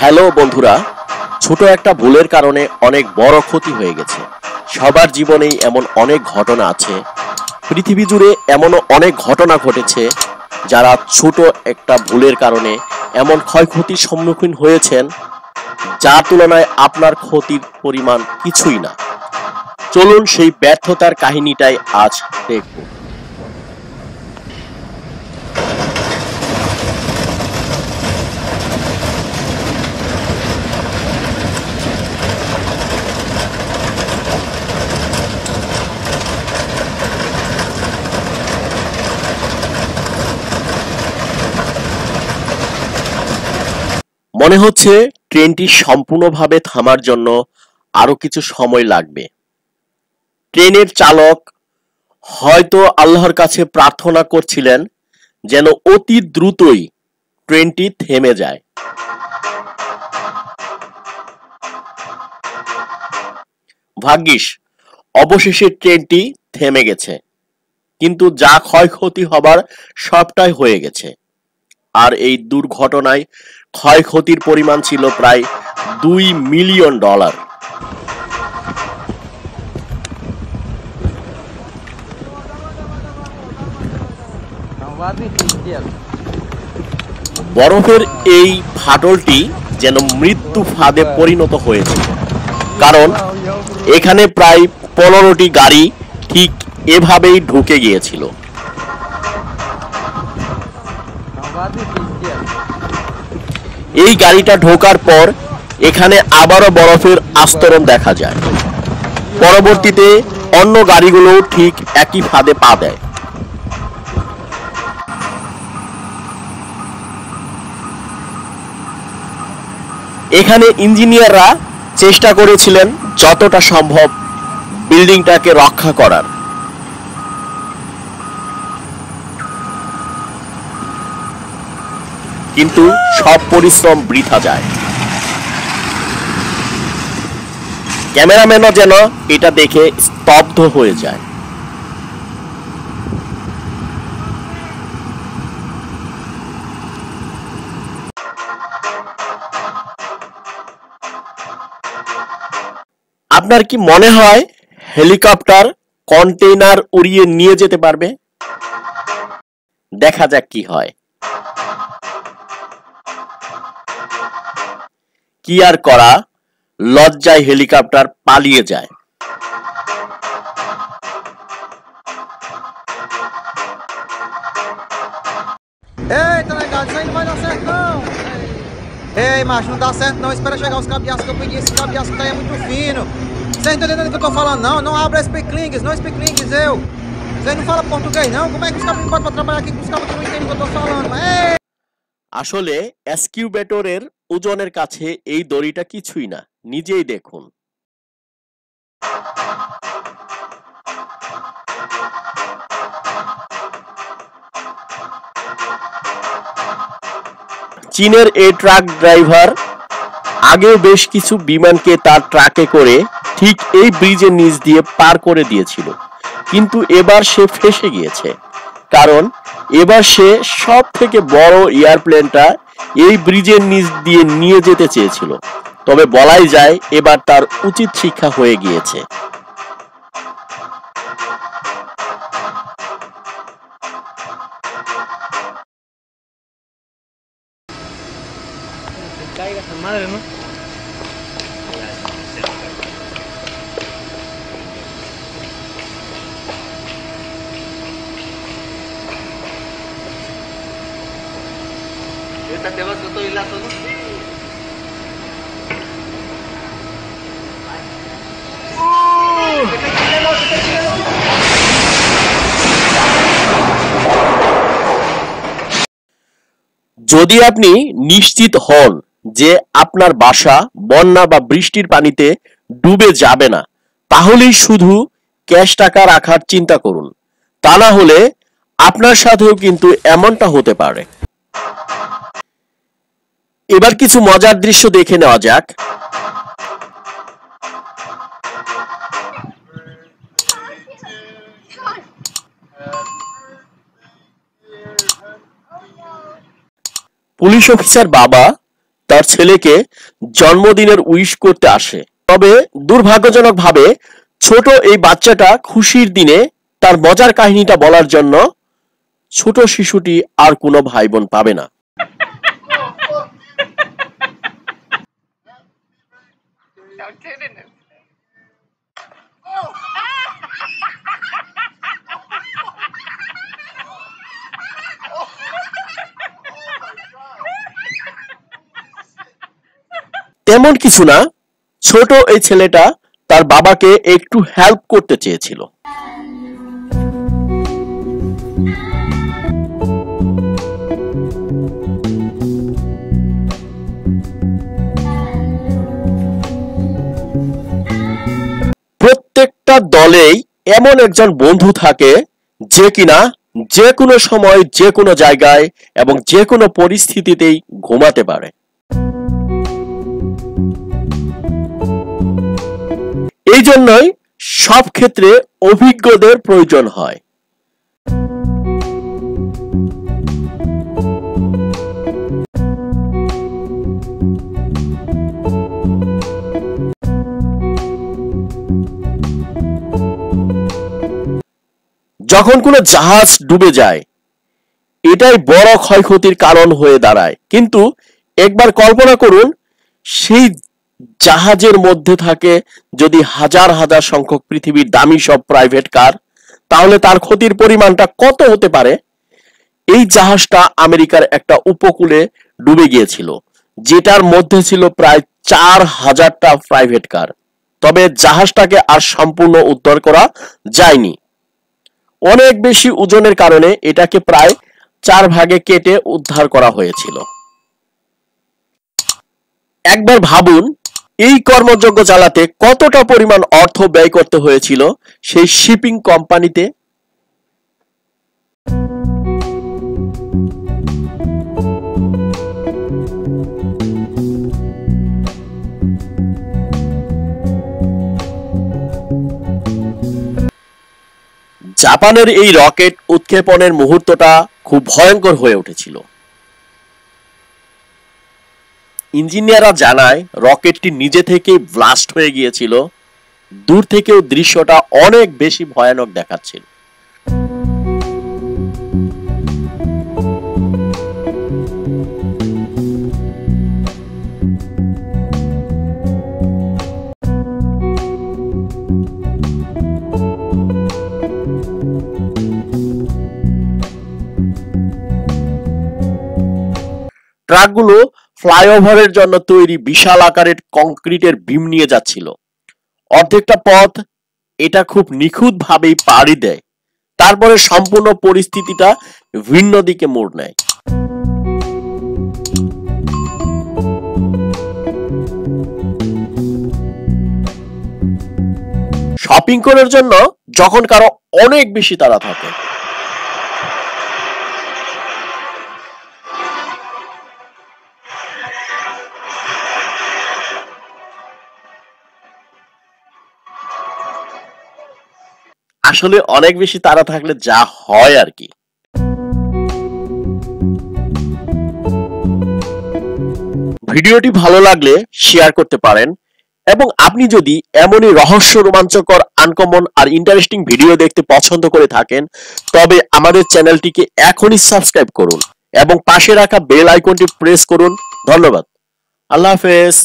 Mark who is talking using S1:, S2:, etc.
S1: Hello বন্ধুরা, ছোট একটা ভুলের কারণে অনেক বড় ক্ষতি হয়ে গেছে। সবার জীবনেই এমন অনেক ঘটনা আছে। পৃথিবী জুড়ে এমনও অনেক ঘটনা ঘটেছে যারা ছোট একটা ভুলের কারণে এমন ক্ষয়ক্ষতির সম্মুখীন হয়েছেন, যার তুলনায় আপনার ক্ষতির পরিমাণ কিছুই না। চলুন সেই ব্যর্থতার কাহিনীটাই আজ দেখব। মনে হচ্ছে ট্রেনটি সম্পূর্ণভাবে থামার জন্য আরও কিছু সময় লাগবে। ট্রেনের চালক হয়তো আল্লাহর কাছে প্রার্থনা করছিলেন যেন অতি দ্রুতই ট্রেনটি থেমে যায়। ভাগ্যিস, অবশেষে ট্রেনটি থেমে গেছে, কিন্তু যা ক্ষয়ক্ষতি হবার সবটাই হয়ে গেছে। আর এই দুর্ঘটনায় ক্ষয়ক্ষতির পরিমাণ ছিল প্রায় দুই মিলিয়ন ডলার। বরফের এই ফাটলটি যেন মৃত্যু ফাঁদে পরিণত হয়েছে। কারণ এখানে প্রায় পনেরোটি গাড়ি ঠিক এভাবেই ঢুকে গিয়েছিল। এই গাড়িটা ঢোকার পর এখানে আবারও বরফের আস্তরণ দেখা যায়। পরবর্তীতে অন্য গাড়িগুলো ঠিক একই ফাঁদে পা দেয়। এখানে ইঞ্জিনিয়াররা চেষ্টা করেছিলেন যতটা সম্ভব বিল্ডিংটাকে রক্ষা করার। কিন্তু সব পরিশ্রম বৃথা যায়। ক্যামেরাম্যানও যেন এটা দেখে স্তব্ধ হয়ে যায়। আপনার কি মনে হয় হেলিকপ্টার, কন্টেইনার উড়িয়ে নিয়ে যেতে পারবে? দেখা যাক কি হয়। কি আর করা লজ্জায় হেলিকপ্টার পালিয়ে যায়
S2: Eita, negado, isso aí não vai dar certo não. Ei, macho, não dá certo não. Espera chegar os cabeças que eu pedi. Esse cabeço tá aí é muito fino. Vocês não entendendo o que eu tô falando não? Não abra speaklings, não speaklings, eu. Vocês não falam português não? Como é que os cabos podem pra trabalhar aqui com os cabos que não entendem o que eu tô falando? Mas, ei!
S1: আসলে এসকিউবেটরের ওজনের কাছে এই দড়িটা কিছুই না, নিজেই দেখুন। চীনের এই ট্রাক ড্রাইভার আগেও বেশ কিছু বিমানকে তার ট্রাকে করে ঠিক এই ব্রিজের নিচ দিয়ে পার করে দিয়েছিল, কিন্তু এবার সে ফেসে গিয়েছে। কারণ এবার সে সব থেকে বড় এয়ারপ্লেনটা এই ব্রিজের নিচ দিয়ে নিয়ে যেতে চেয়েছিল তবে বলাই যায়, এবার তার উচিত শিক্ষা হয়ে গিয়েছে.
S3: Con todo el lazo, ¿no?
S1: যদি আপনি নিশ্চিত হন যে আপনার বাসা বন্যা বা বৃষ্টির পানিতে ডুবে যাবে না তাহলেই শুধু ক্যাশ টাকা রাখার চিন্তা করুন তা না হলে আপনার সাথেও কিন্তু এমনটা হতে পারে এবার কিছু মজার দৃশ্য দেখে নেওয়া যাক। পুলিশ অফিসার বাবা তার ছেলেকে জন্মদিনের উইশ করতে আসে। তবে দুর্ভাগ্যজনকভাবে ছোট এই বাচ্চাটা খুশির দিনে তার মজার কাহিনীটা বলার জন্য ছোট শিশুটি আর কোনো ভাই বোন পাবে না। তেমন কিছু না, ছোট এই ছেলেটা তার বাবাকে একটু হেল্প করতে চেয়েছিল। প্রত্যেকটা দলেই এমন একজন বন্ধু থাকে যে কিনা যে কোনো সময় যে কোনো জায়গায় এবং যে কোনো পরিস্থিতিতেই ঘুমাতে পারে। জন্যই সব ক্ষেত্রে অভিজ্ঞদের প্রয়োজন হয়। যখন কোনো জাহাজ ডুবে যায়, এটাই বড় ক্ষয়ক্ষতির কারণ হয়ে দাঁড়ায়। কিন্তু একবার কল্পনা করুন, সেই জাহাজের মধ্যে থাকে যদি হাজার হাজার সংখ্যক পৃথিবীর দামি সব প্রাইভেট কার তাহলে তার ক্ষতির পরিমাণটা কত হতে পারে? এই জাহাজটা আমেরিকার একটা উপকূলে ডুবে গিয়েছিল, যেটার মধ্যে ছিল প্রায় চার হাজারটা প্রাইভেট কার তবে জাহাজটাকে আর সম্পূর্ণ উদ্ধার করা যায়নি। অনেক বেশি ওজনের কারণে এটাকে প্রায় চার ভাগে কেটে উদ্ধার করা হয়েছিল। একবার ভাবুন, এই কর্মযজ্ঞ চালাতে কতটা পরিমাণ অর্থ ব্যয় করতে হয়েছিল সেই শিপিং কোম্পানিতে? জাপানের এই রকেট উৎক্ষেপণের মুহূর্তটা খুব ভয়ঙ্কর হয়ে উঠেছিল। ইঞ্জিনিয়াররা জানায়, রকেটটি নিজে থেকেই ব্লাস্ট হয়ে গিয়েছিল। দূর থেকেও দৃশ্যটা অনেক বেশি ভয়ানক দেখাচ্ছিল। ট্রাকগুলো ফ্লাইওভারের জন্য তৈরি বিশাল আকারের কংক্রিটের বিম নিয়ে যাচ্ছিল। অর্ধেকটা পথ এটা খুব নিখুঁত ভাবেই পাড়ি দেয়। তারপরে সম্পূর্ণ পরিস্থিতিটা ভিন্ন দিকে মোড় নেয়। শপিং করার জন্য যখন কারও অনেক বেশি তারা থাকে আসলে অনেক বেশি তারা থাকলে যা হয় আর কি। ভিডিওটি ভালো লাগলে শেয়ার করতে পারেন এবং আপনি যদি এমনই রহস্য, রোমাঞ্চকর আনকমন আর ইন্টারেস্টিং ভিডিও দেখতে পছন্দ করে থাকেন, তবে আমাদের চ্যানেলটিকে এখনই সাবস্ক্রাইব করুন এবং পাশে রাখা বেল আইকনটি প্রেস করুন। ধন্যবাদ। আল্লাহ হাফেজ।